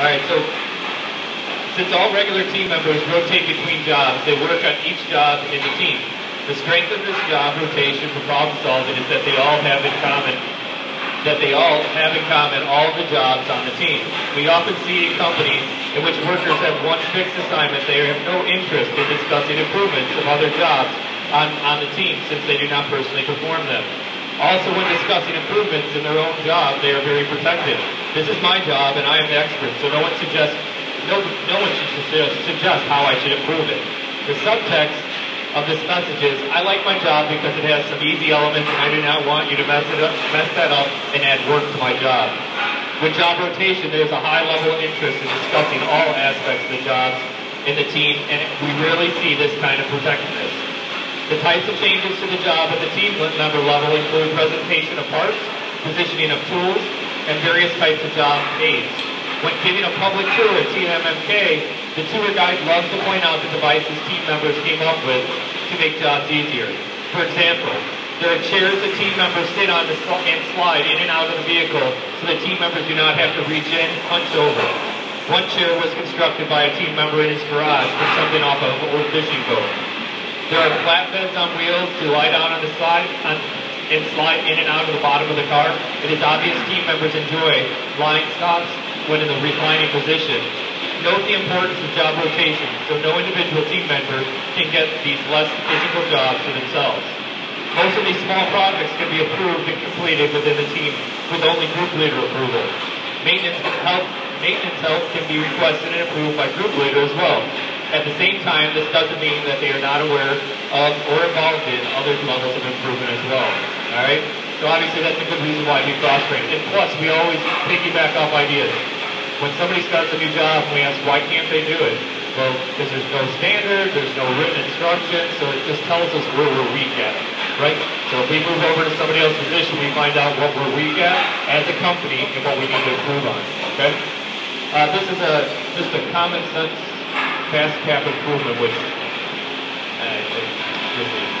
All right, so since all regular team members rotate between jobs, they work on each job in the team. The strength of this job rotation for problem solving is that they all have in common that they all have in common all the jobs on the team. We often see companies in which workers have one fixed assignment. They have no interest in discussing improvements of other jobs on, on the team since they do not personally perform them. Also, when discussing improvements in their own job, they are very protected. This is my job, and I am the expert, so no one suggests, no, no one should suggest, how I should improve it. The subtext of this message is, I like my job because it has some easy elements, and I do not want you to mess it up, mess that up, and add work to my job. With job rotation, there's a high level of interest in discussing all aspects of the jobs in the team, and we rarely see this kind of protectiveness. The types of changes to the job at the team member level include presentation of parts, positioning of tools, and various types of job aids. When giving a public tour at TMMK, the tour guide loves to point out the devices team members came up with to make jobs easier. For example, there are chairs that team members sit on and slide in and out of the vehicle so that team members do not have to reach in, and punch over. One chair was constructed by a team member in his garage for something off of an old fishing boat. There are flatbeds on wheels to lie down on the side on, and slide in and out of the bottom of the car. It is obvious team members enjoy line stops when in the reclining position. Note the importance of job rotation so no individual team member can get these less physical jobs for themselves. Most of these small projects can be approved and completed within the team with only group leader approval. Maintenance help, maintenance help can be requested and approved by group leader as well. At the same time, this doesn't mean that they are not aware of or involved in other levels of improvement as well. All right? So obviously that's a good reason why we cross-train. And plus, we always piggyback off ideas. When somebody starts a new job, we ask, why can't they do it? Well, because there's no standard, there's no written instruction, so it just tells us where we're weak at, right? So if we move over to somebody else's position, we find out what we're weak at as a company and what we need to improve on, okay? Uh, this is a just a common sense fast cap improvement, which uh,